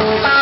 Bye.